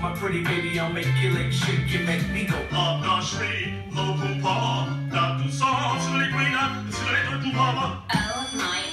My pretty baby, I'll make you legs shake, you make me go. up the street, local bar, got the sauce, liquid, straight to mama. Oh my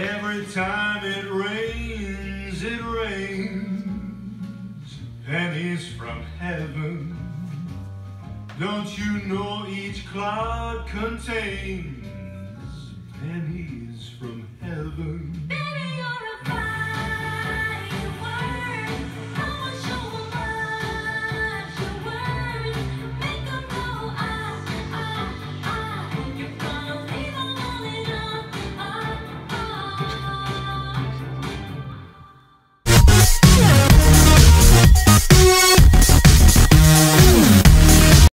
Every time it rains, it rains pennies from heaven. Don't you know each cloud contains